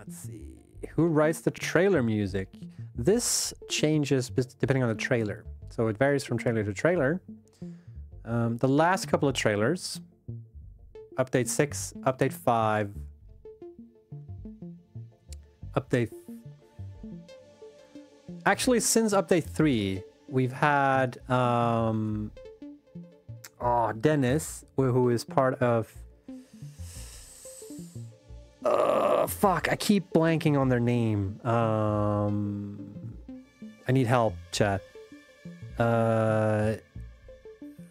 let's see. Who writes the trailer music? This changes depending on the trailer. So it varies from trailer to trailer. Um, the last couple of trailers, update 6, update 5, update. Actually, since update 3, we've had um, oh, Dennis, who who is part of. Uh, fuck, I keep blanking on their name. Um, I need help, chat. Uh,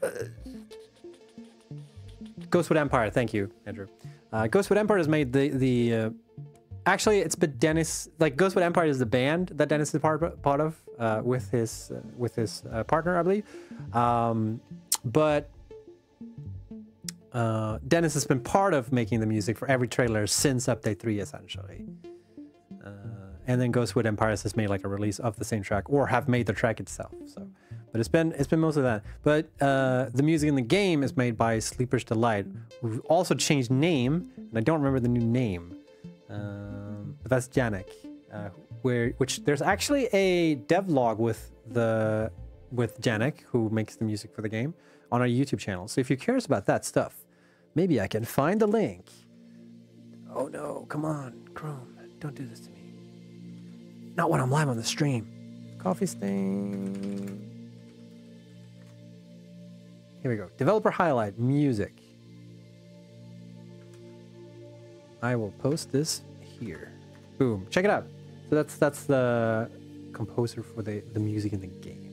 uh, Ghostwood Empire, thank you, Andrew. Uh, Ghostwood Empire has made the the. Uh, actually, it's but Dennis like Ghostwood Empire is the band that Dennis is part part of uh, with his uh, with his uh, partner, I believe. Um, but uh, Dennis has been part of making the music for every trailer since Update 3, essentially. Uh, and then Ghostwood Empires has made like a release of the same track or have made the track itself. So, but it's been it's been most of that. But uh, the music in the game is made by Sleeper's Delight, who also changed name, and I don't remember the new name. Um, but that's Janek, uh, where which there's actually a devlog with the with Janek who makes the music for the game on our YouTube channel. So if you're curious about that stuff, maybe I can find the link. Oh no, come on, Chrome, don't do this to me. Not when I'm live on the stream. Coffee stain. Here we go. Developer highlight, music. I will post this here. Boom. Check it out. So that's that's the composer for the, the music in the game.